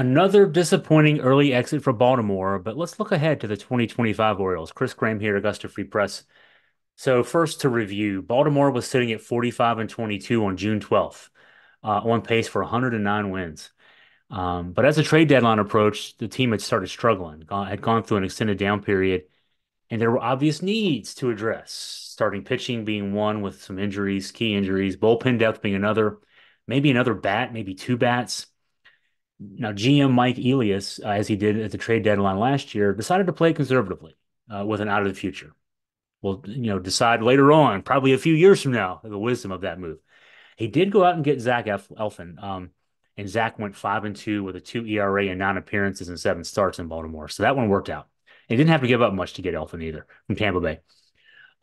Another disappointing early exit for Baltimore, but let's look ahead to the 2025 Orioles. Chris Graham here, at Augusta Free Press. So first to review, Baltimore was sitting at 45 and 22 on June 12th, uh, on pace for 109 wins. Um, but as the trade deadline approached, the team had started struggling, gone, had gone through an extended down period, and there were obvious needs to address. Starting pitching being one with some injuries, key injuries, bullpen depth being another, maybe another bat, maybe two bats. Now, GM Mike Elias, uh, as he did at the trade deadline last year, decided to play conservatively uh, with an out of the future. We'll, you know, decide later on, probably a few years from now, the wisdom of that move. He did go out and get Zach Eflin. Um, and Zach went five and two with a two ERA and nine appearances and seven starts in Baltimore. So that one worked out. He didn't have to give up much to get Eflin either from Tampa Bay.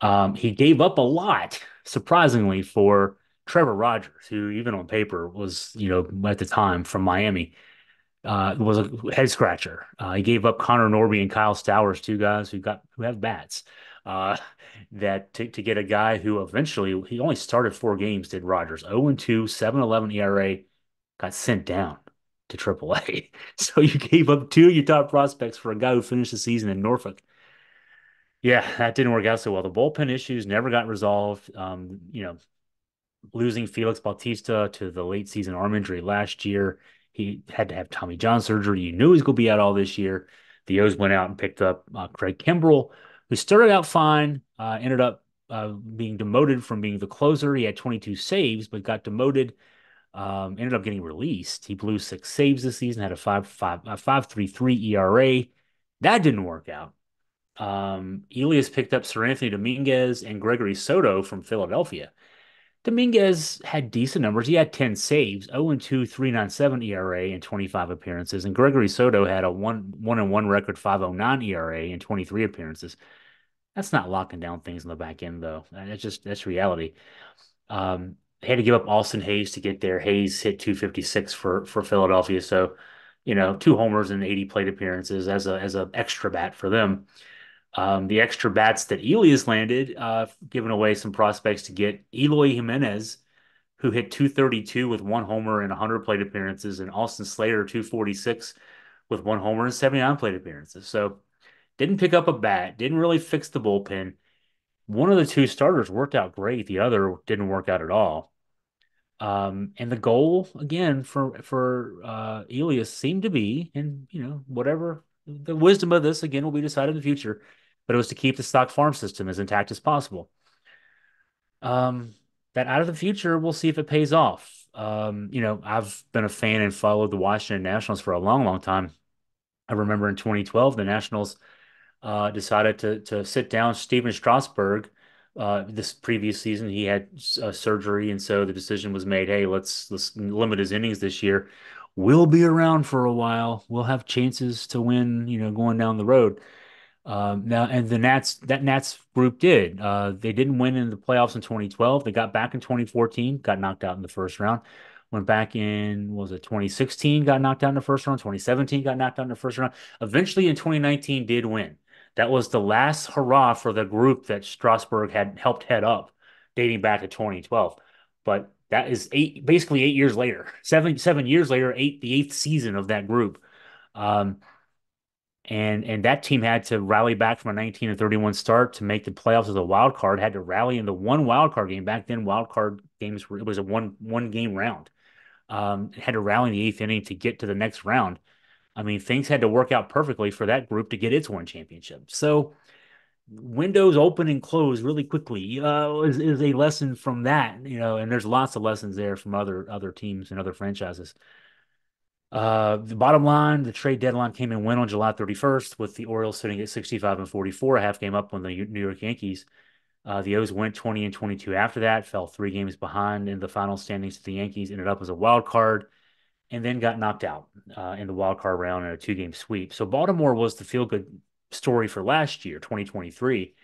Um, he gave up a lot, surprisingly, for Trevor Rogers, who even on paper was, you know, at the time from Miami, uh, was a head scratcher. Uh, he gave up Connor Norby and Kyle Stowers, two guys who got who have bats. Uh, that to, to get a guy who eventually he only started four games, did Rogers 0 2, 7 11 ERA, got sent down to AAA. So you gave up two of your top prospects for a guy who finished the season in Norfolk. Yeah, that didn't work out so well. The bullpen issues never got resolved. Um, you know, losing Felix Bautista to the late season arm injury last year. He had to have Tommy John surgery. You knew he was going to be out all this year. The O's went out and picked up uh, Craig Kimbrel, who started out fine, uh, ended up uh, being demoted from being the closer. He had 22 saves, but got demoted um, ended up getting released. He blew six saves this season, had a five five five three three ERA. That didn't work out. Um, Elias picked up Seranthony Dominguez and Gregory Soto from Philadelphia. Dominguez had decent numbers. He had 10 saves, 0 2, 397 ERA in 25 appearances. And Gregory Soto had a 1 1 and 1 record, 509 ERA in 23 appearances. That's not locking down things in the back end, though. That's just that's reality. Um, they had to give up Austin Hays to get there. Hays hit 256 for for Philadelphia, so you know two homers and 80 plate appearances as a as a extra bat for them. Um, the extra bats that Elias landed, uh, giving away some prospects to get Eloy Jimenez, who hit 232 with one homer and 100 plate appearances, and Austin Slater 246 with one homer and 79 plate appearances. So didn't pick up a bat, didn't really fix the bullpen one of the two starters worked out great. The other didn't work out at all. Um, and the goal again for for uh, Elias seemed to be, and you know, whatever the wisdom of this again will be decided in the future, but it was to keep the stock farm system as intact as possible. Um, that out of the future, we'll see if it pays off. Um, you know, I've been a fan and followed the Washington Nationals for a long, long time. I remember in 2012, the Nationals uh, decided to to sit down Stephen Strasburg. Uh, this previous season, he had uh, surgery, and so the decision was made: Hey, let's let's limit his innings this year. We'll be around for a while. We'll have chances to win. You know, going down the road. Um, now, and the Nats that Nats group did. Uh, they didn't win in the playoffs in 2012. They got back in 2014, got knocked out in the first round. Went back in was it 2016, got knocked out in the first round. 2017 got knocked out in the first round. Eventually in 2019 did win. That was the last hurrah for the group that Strasburg had helped head up, dating back to 2012. But that is eight, basically eight years later, seven seven years later, eight the eighth season of that group. Um, and and that team had to rally back from a 19 and 31 start to make the playoffs as a wild card. Had to rally in the one wild card game back then. Wild card games were it was a one one game round. Um, had to rally in the eighth inning to get to the next round. I mean, things had to work out perfectly for that group to get its one championship. So windows open and close really quickly uh, is, is a lesson from that, you know, and there's lots of lessons there from other other teams and other franchises. Uh, the bottom line, the trade deadline came and went on July 31st with the Orioles sitting at 65 and 44, a half game up on the New York Yankees. Uh, the O's went 20 and 22 after that, fell three games behind in the final standings to the Yankees, ended up as a wild card and then got knocked out uh, in the wild card round in a two game sweep. So Baltimore was the feel good story for last year, 2023,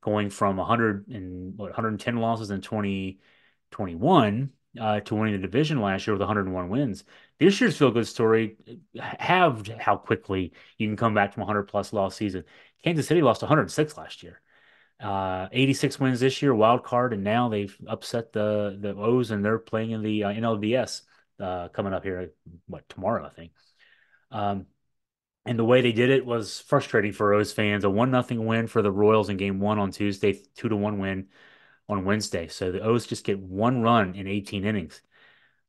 going from 100 and what 110 losses in 2021 uh, to winning the division last year with 101 wins. This year's feel good story halved how quickly you can come back from 100 plus loss season. Kansas City lost 106 last year. Uh, 86 wins this year, wild card, and now they've upset the the O's and they're playing in the uh, NLDS uh, coming up here, what tomorrow, I think. Um, and the way they did it was frustrating for O's fans. A one nothing win for the Royals in Game One on Tuesday, two to one win on Wednesday. So the O's just get one run in 18 innings.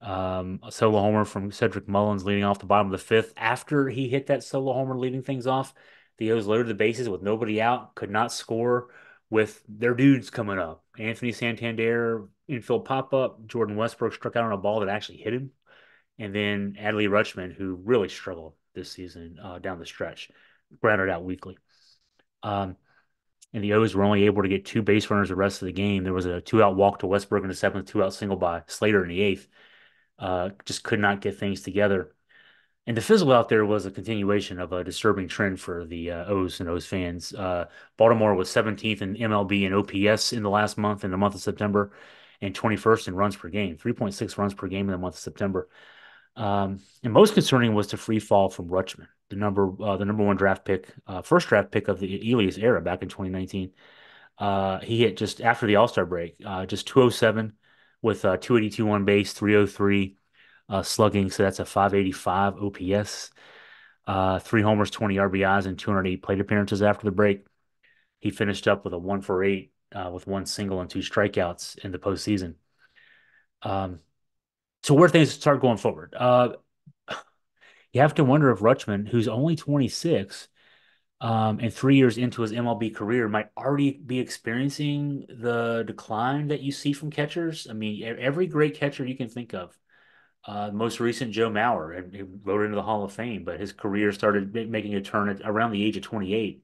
Um, a solo homer from Cedric Mullins leading off the bottom of the fifth. After he hit that solo homer leading things off, the O's loaded the bases with nobody out, could not score with their dudes coming up. Anthony Santander, infield pop up. Jordan Westburg struck out on a ball that actually hit him. And then Adley Rutschman, who really struggled this season uh, down the stretch, grounded out weekly. Um, and the O's were only able to get two base runners the rest of the game. There was a two out walk to Westburg in the seventh, two out single by Slater in the eighth. Uh, just could not get things together. And the fizzle out there was a continuation of a disturbing trend for the uh, O's and O's fans. Uh, Baltimore was 17th in MLB and OPS in the last month, in the month of September, and 21st in runs per game, 3.6 runs per game in the month of September. Um, and most concerning was the free fall from Rutschman, the number uh, the number one draft pick, uh, first draft pick of the Elias era back in 2019. Uh, he hit just after the All Star break, uh, just 207 with uh, 282 on base, 303 uh, slugging. So that's a 585 OPS. Uh, three homers, 20 RBIs, and 208 plate appearances after the break. He finished up with a one for eight uh, with one single and two strikeouts in the postseason. Um, so where things start going forward, uh, you have to wonder if Rutschman, who's only 26, um, and three years into his MLB career, might already be experiencing the decline that you see from catchers. I mean, every great catcher you can think of uh, most recent Joe Mauer, and he voted into the Hall of Fame, but his career started making a turn at around the age of 28,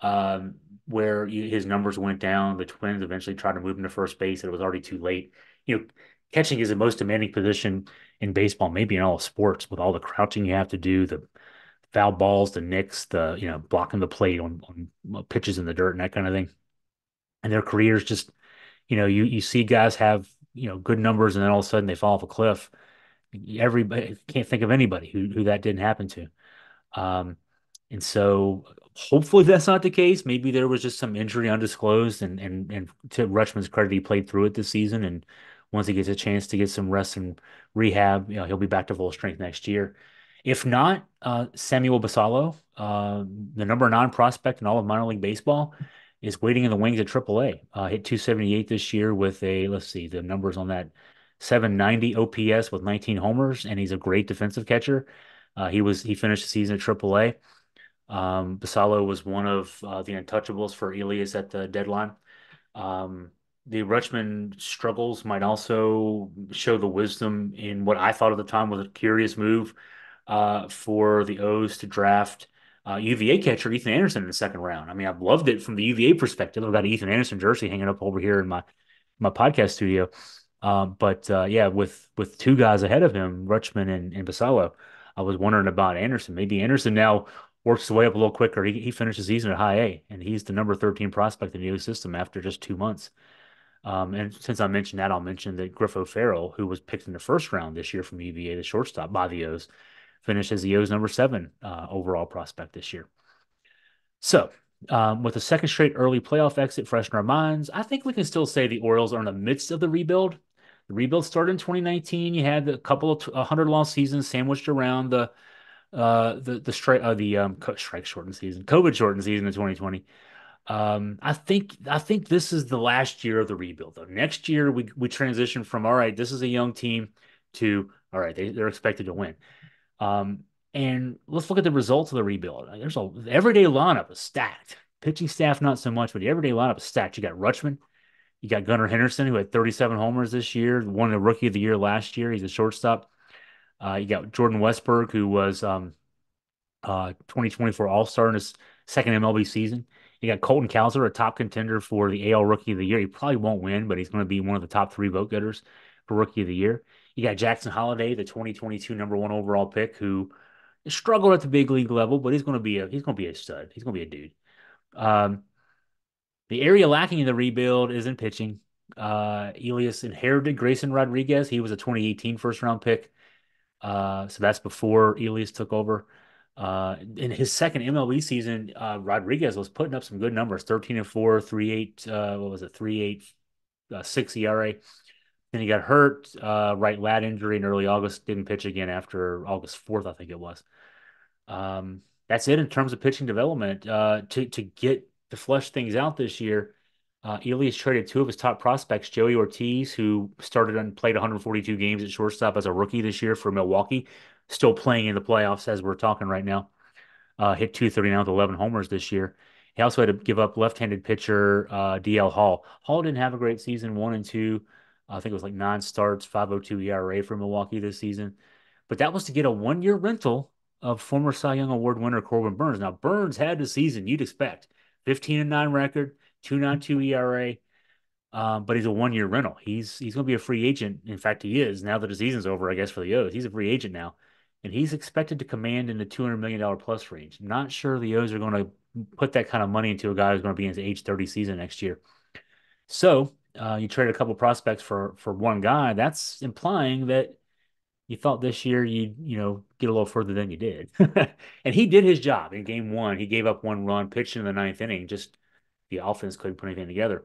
um, where you, his numbers went down. The Twins eventually tried to move him to first base, and it was already too late. You know, catching is the most demanding position in baseball, maybe in all sports, with all the crouching you have to do, the foul balls, the nicks, the you know blocking the plate on, on pitches in the dirt and that kind of thing. And their careers just, you know, you you see guys have you know good numbers, and then all of a sudden they fall off a cliff everybody can't think of anybody who who that didn't happen to. Um, and so hopefully that's not the case. Maybe there was just some injury undisclosed, and and and to Rutschman's credit, he played through it this season. And once he gets a chance to get some rest and rehab, you know, he'll be back to full strength next year. If not, uh, Samuel Basallo, uh, the number nine prospect in all of minor league baseball, is waiting in the wings at AAA. Uh, hit 278 this year with a let's see the numbers on that 790 OPS with 19 homers, and he's a great defensive catcher. Uh, he was he finished the season at AAA. Um, Basallo was one of uh, the untouchables for Elias at the deadline. Um, the Rutschman struggles might also show the wisdom in what I thought at the time was a curious move uh, for the O's to draft uh, UVA catcher Ethan Anderson in the second round. I mean, I've loved it from the UVA perspective. I've got an Ethan Anderson jersey hanging up over here in my my podcast studio. Um, but uh, yeah, with with two guys ahead of him, Rutschman and, and Basallo, I was wondering about Anderson. Maybe Anderson now works his way up a little quicker. He, he the season at high A, and he's the number 13 prospect in the U system after just two months. Um, and since I mentioned that, I'll mention that Griff O'Ferrall, who was picked in the first round this year from UVA, the shortstop by the O's, finished as the O's number seven uh, overall prospect this year. So, um, with a second straight early playoff exit fresh in our minds, I think we can still say the Orioles are in the midst of the rebuild. The rebuild started in 2019. You had a couple of 100 loss seasons sandwiched around the uh, the the strike uh, the um, strike shortened season, COVID shortened season in 2020. Um, I think I think this is the last year of the rebuild. Though next year we we transition from all right, this is a young team to all right, they, they're expected to win. Um, and let's look at the results of the rebuild. There's a the everyday lineup is stacked. Pitching staff not so much, but the everyday lineup is stacked. You got Rutschman, you got Gunnar Henderson, who had 37 homers this year, won the rookie of the year last year. He's a shortstop. Uh, you got Jordan Westburg who was um, uh, 2024 All Star in his second MLB season. You got Colton Cowser, a top contender for the AL Rookie of the Year. He probably won't win, but he's going to be one of the top three vote getters for Rookie of the Year. You got Jackson Holliday, the 2022 number one overall pick, who struggled at the big league level, but he's going to be a he's going to be a stud. He's going to be a dude. Um, the area lacking in the rebuild is in pitching. Uh, Elias inherited Grayson Rodriguez. He was a 2018 first round pick. Uh, so that's before Elias took over. Uh, in his second MLB season, uh, Rodriguez was putting up some good numbers 13 and 4, 3 8, uh, what was it, 3 8, uh, 6 ERA. Then he got hurt, uh, right lat injury in early August, didn't pitch again after August 4th, I think it was. Um, that's it in terms of pitching development. Uh, to to get to flush things out this year, uh, Ely has traded two of his top prospects, Joey Ortiz, who started and played 142 games at shortstop as a rookie this year for Milwaukee, still playing in the playoffs as we're talking right now. Uh, hit 239 with 11 homers this year. He also had to give up left-handed pitcher uh, DL Hall. Hall didn't have a great season, one and two. I think it was like nine starts, 5.02 ERA for Milwaukee this season. But that was to get a one-year rental of former Cy Young Award winner Corbin Burnes. Now Burnes had the season you'd expect, 15 and nine record, 2.92 ERA. Um, but he's a one-year rental. He's he's going to be a free agent. In fact, he is now that the season's over. I guess for the O's, he's a free agent now, and he's expected to command in the 200 million dollar plus range. Not sure the O's are going to put that kind of money into a guy who's going to be in his age 30 season next year. So uh, you trade a couple prospects for for one guy. That's implying that you thought this year you'd you know get a little further than you did, and he did his job in game one. He gave up one run, pitched in the ninth inning. Just the offense couldn't put anything together.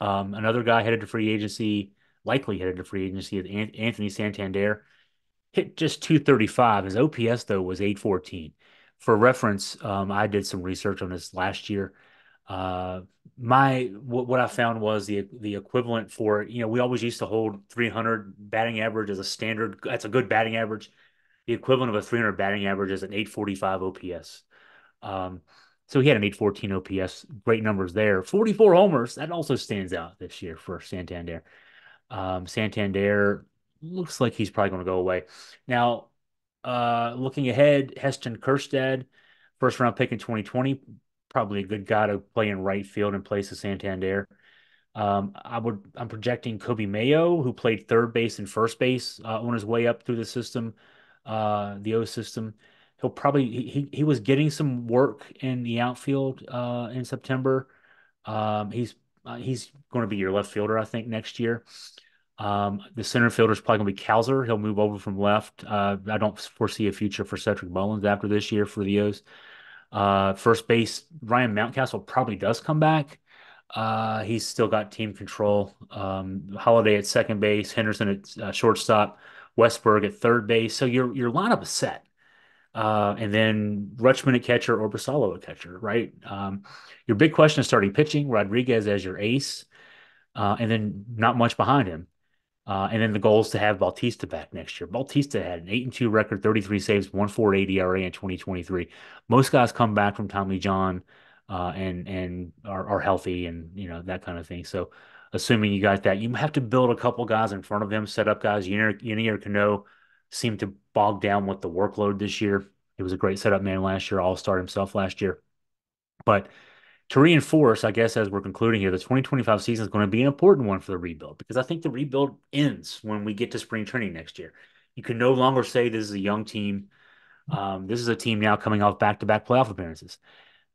Um, another guy headed to free agency, likely headed to free agency, Anthony Santander. Hit just 235. His OPS though was 814 for reference, um, I did some research on this last year. Uh, my what, what I found was the the equivalent for you know we always used to hold 300 batting average as a standard. That's a good batting average. The equivalent of a 300 batting average is an 845 OPS. Um, so he had an 814 OPS. Great numbers there. 44 homers. That also stands out this year for Santander. Um, Santander looks like he's probably going to go away. Now, uh, looking ahead, Heston Kjerstad, first round pick in 2020, probably a good guy to play in right field in place of Santander. Um, I would I'm projecting Coby Mayo, who played third base and first base uh, on his way up through the system, uh, the O system. He'll probably he he was getting some work in the outfield uh, in September. Um, he's uh, he's going to be your left fielder, I think, next year. Um, the center fielder is probably going to be Cowser. He'll move over from left. Uh, I don't foresee a future for Cedric Mullins after this year for the O's. Uh, first base, Ryan Mountcastle probably does come back. Uh, he's still got team control. Um, Holliday at second base, Henderson at uh, shortstop, Westburg at third base. So your your lineup is set. Uh, and then Rutschman at catcher or Basallo at catcher, right? Um, your big question is starting pitching, Rodriguez as your ace, uh, and then not much behind him. Uh, and then the goal is to have Bautista back next year. Bautista had an 8 and 2 record, 33 saves, 1.48 ERA in 2023. Most guys come back from Tommy John uh, and and are, are healthy and you know that kind of thing. So assuming you got that, you have to build a couple guys in front of him, set up guys. Yennier Cano seemed to bog down with the workload this year. He was a great setup man last year, all star himself last year. But to reinforce, I guess, as we're concluding here, the 2025 season is going to be an important one for the rebuild because I think the rebuild ends when we get to spring training next year. You can no longer say this is a young team. Um, this is a team now coming off back to back playoff appearances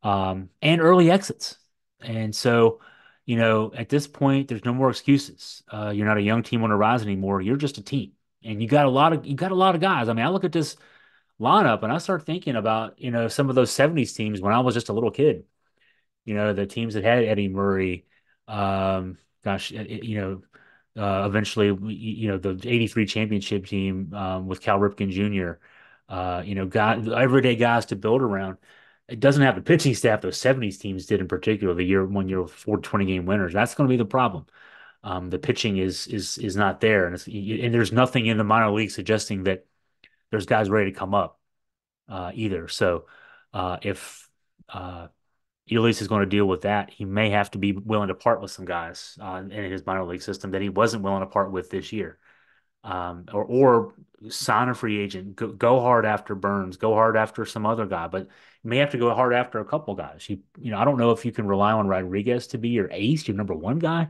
um, and early exits. And so, you know, at this point, there's no more excuses. Uh, you're not a young team on the rise anymore. You're just a team, and you got a lot of you got a lot of guys. I mean, I look at this lineup and I start thinking about you know some of those '70s teams when I was just a little kid you know, the teams that had Eddie Murray, um, gosh, you know, uh, eventually, you know, the 83 championship team um, with Cal Ripken Jr., uh, you know, guys, everyday guys to build around. It doesn't have the pitching staff those 70s teams did in particular, the year one year four 20 game winners. That's going to be the problem. Um, the pitching is is is not there, and and there's nothing in the minor league suggesting that there's guys ready to come up uh, either. So uh, if Elias is going to deal with that. He may have to be willing to part with some guys uh, in his minor league system that he wasn't willing to part with this year, um, or or sign a free agent. Go, go, hard after Burnes, Go hard after some other guy, but you may have to go hard after a couple guys. You you know I don't know if you can rely on Rodriguez to be your ace, your number one guy.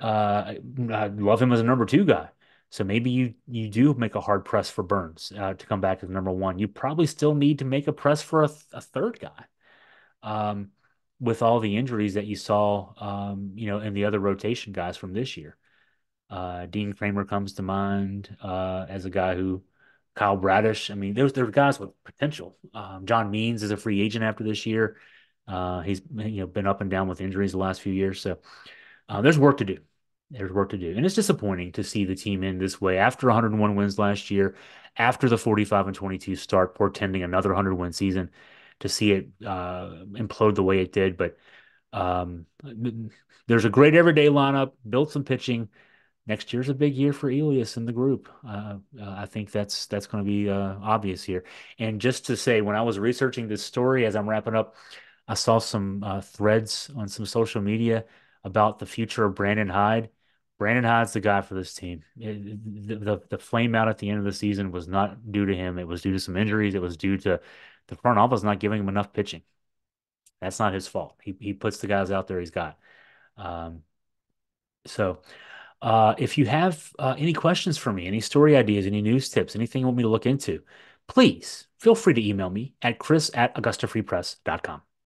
Uh, I love him as a number two guy. So maybe you you do make a hard press for Burnes uh, to come back as number one. You probably still need to make a press for a, a third guy um, with all the injuries that you saw, um, you know, in the other rotation guys from this year. Uh, Dean Kremer comes to mind uh, as a guy who Kyle Bradish. I mean, there's there are guys with potential. Um, John Means is a free agent after this year. Uh, he's you know been up and down with injuries the last few years, so uh, there's work to do. there's work to do. And it's disappointing to see the team in this way after 101 wins last year, after the 45 and 22 start, portending another 100 win season, to see it uh, implode the way it did. But um, there's a great everyday lineup, built some pitching. Next year's a big year for Elias in the group. Uh, uh, I think that's that's going to be uh, obvious here. And just to say, when I was researching this story, as I'm wrapping up, I saw some uh, threads on some social media about the future of Brandon Hyde Brandon Hyde's the guy for this team. It, the, the, the flame out at the end of the season was not due to him. It was due to some injuries. It was due to the front office is not giving him enough pitching. That's not his fault. He he puts the guys out there he's got. Um, so, uh, if you have uh, any questions for me, any story ideas, any news tips, anything you want me to look into, please feel free to email me at chris at augustafreepress.com.